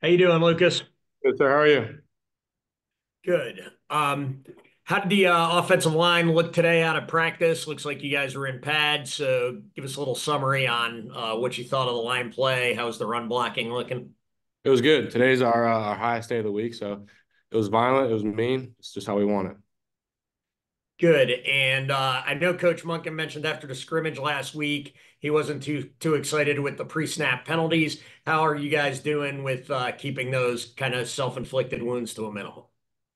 How you doing, Lucas? Good, sir. How are you? Good. Um, how did the uh, offensive line look today out of practice? Looks like you guys were in pads, so give us a little summary on uh, what you thought of the line play. How's the run blocking looking? It was good. Today's our uh, our highest day of the week, so it was violent. It was mean. It's just how we want it. Good. And uh, I know Coach Monken mentioned after the scrimmage last week he wasn't too too excited with the pre-snap penalties. How are you guys doing with uh, keeping those kind of self-inflicted wounds to a minimum?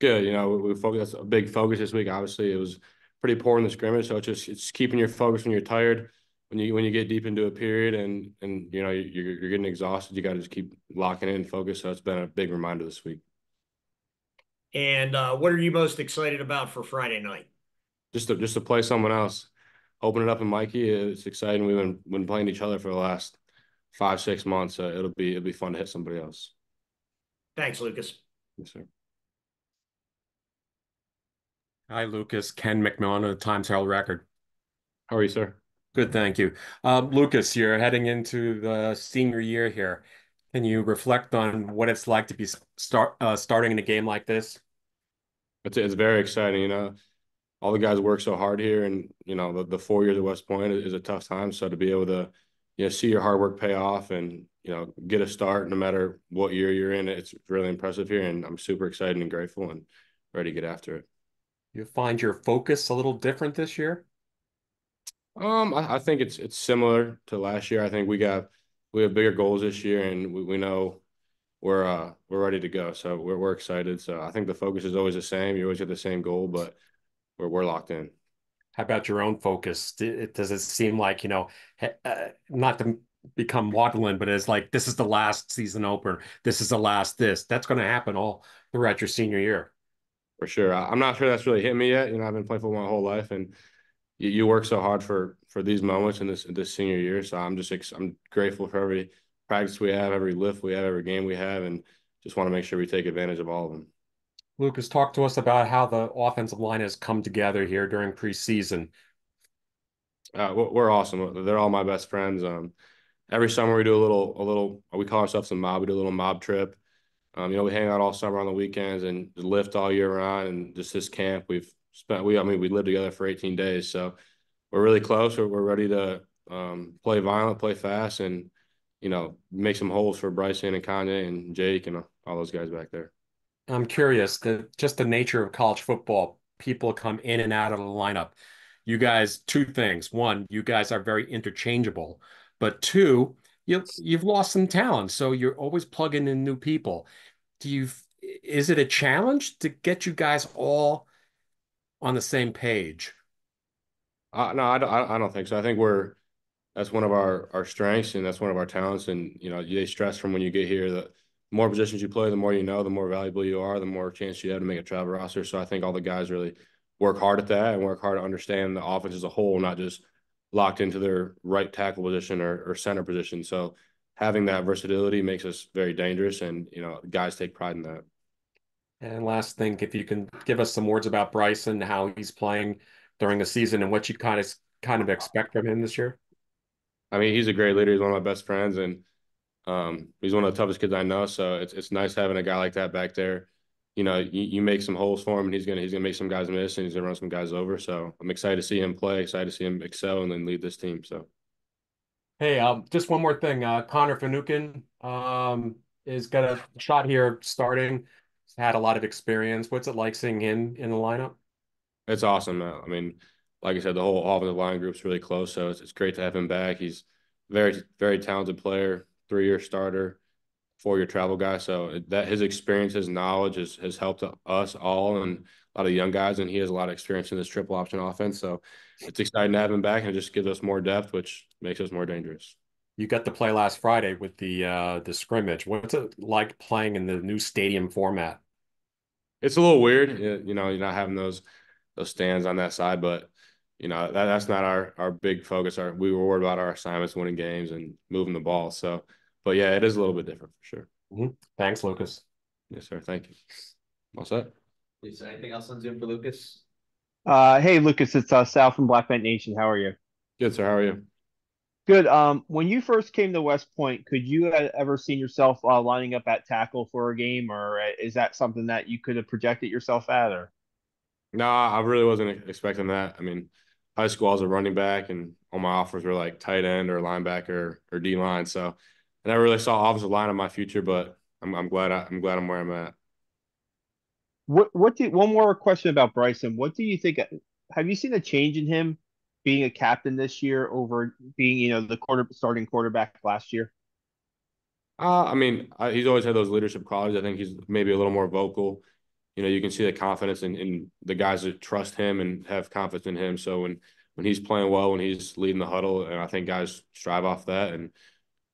Good. You know, we, we focus. That's a big focus this week. Obviously, it was pretty poor in the scrimmage, so it's just it's keeping your focus when you're tired. When you when you get deep into a period and and you know you're you're getting exhausted, you got to just keep locking in focus. So it's been a big reminder this week. And uh, what are you most excited about for Friday night? just to just to play someone else. Open it up in Michie. It's exciting. We've been been playing each other for the last five six months. Uh, it'll be it'll be fun to hit somebody else. Thanks, Lucas. Yes, sir. Hi, Lucas. Ken McMillan of the Times Herald Record. How are you, sir? Good, thank you. Um, Lucas, you're heading into the senior year here. Can you reflect on what it's like to be start uh, starting in a game like this? It's it's very exciting. You know, all the guys work so hard here, and you know the, the four years at West Point is, a tough time. So to be able to, you know, see your hard work pay off and you know get a start, no matter what year you're in, it's really impressive here, and I'm super excited and grateful and ready to get after it. You find your focus a little different this year? Um, I, I think it's it's similar to last year. I think we got we have bigger goals this year, and we, we know we're uh we're ready to go. So we're we're excited. So I think the focus is always the same. You always get the same goal, but we're we're locked in. How about your own focus? Does it seem like you know, uh, not to become waddling, but it's like this is the last season opener. This is the last this. That's going to happen all throughout your senior year. For sure. I'm not sure that's really hit me yet. You know, I've been playing football my whole life, and you, you work so hard for for these moments in this this senior year. So I'm just I'm grateful for every practice we have, every lift we have, every game we have, and just want to make sure we take advantage of all of them. Lucas, talk to us about how the offensive line has come together here during preseason. Uh, we're awesome. They're all my best friends. Um, every summer we do a little, a little. We call ourselves a mob. We do a little mob trip. Um, you know, we hang out all summer on the weekends and lift all year round. And just this camp, we've spent. We, I mean, we lived together for 18 days, so we're really close. We're, we're ready to um, play violent, play fast, and you know, make some holes for Bryson and Kanye and Jake and all those guys back there. I'm curious, the just the nature of college football, people come in and out of the lineup. You guys, two things. One, you guys are very interchangeable, but two, you you've lost some talent, so you're always plugging in new people. Do you is it a challenge to get you guys all on the same page? Uh, no, I don't, I don't think so. I think we're that's one of our our strengths and that's one of our talents. And you know, they stress from when you get here that more positions you play, the more you know, the more valuable you are, the more chance you have to make a travel roster. So I think all the guys really work hard at that and work hard to understand the offense as a whole, not just locked into their right tackle position or, or center position. So having that versatility makes us very dangerous, and you know, guys take pride in that. And last thing, if you can give us some words about Bryson, how he's playing during the season, and what you kind of kind of expect from him this year. I mean, he's a great leader. He's one of my best friends, and um, he's one of the toughest kids I know, so it's it's nice having a guy like that back there. You know, you, you make some holes for him, and he's gonna he's gonna make some guys miss, and he's gonna run some guys over. So I'm excited to see him play, excited to see him excel, and then lead this team. So, hey, um, just one more thing. Uh, Connor Finucane um, is got a shot here starting. He's had a lot of experience. What's it like seeing him in the lineup? It's awesome. I mean, like I said, the whole offensive line group's really close, so it's, it's great to have him back. He's very very talented player three year starter, four year travel guy. So that his experience, his knowledge has, has helped us all and a lot of young guys. And he has a lot of experience in this triple option offense. So it's exciting to have him back and it just gives us more depth, which makes us more dangerous. You got to play last Friday with the uh, the scrimmage. What's it like playing in the new stadium format? It's a little weird, you know, you're not having those those stands on that side, but you know that, that's not our our big focus. Our we were worried about our assignments, winning games, and moving the ball. So but yeah, it is a little bit different for sure. Mm-hmm. Thanks, Lucas. Yes, sir. Thank you. All set. Is there anything else on Zoom for Lucas? Uh, hey, Lucas, it's uh, Sal from Black Knight Nation. How are you? Good, sir. How are you? Good. Um, when you first came to West Point, could you have ever seen yourself uh, lining up at tackle for a game, or uh, is that something that you could have projected yourself at? Or No, I really wasn't expecting that. I mean, high school I was a running back, and all my offers were like tight end or linebacker or D line. So I never really saw offensive line in my future, but I'm I'm glad I, I'm glad I'm where I'm at. what? What do? One more question about Bryson. What do you think? Have you seen a change in him being a captain this year over being, you know, the quarter starting quarterback last year? Uh, I mean, I, he's always had those leadership qualities. I think he's maybe a little more vocal. You know, you can see the confidence in, in the guys that trust him and have confidence in him. So when when he's playing well, when he's leading the huddle, and I think guys strive off that, and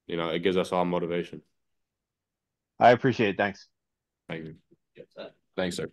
you know, it gives us all motivation. I appreciate it. Thanks. Thank you. Thanks, sir.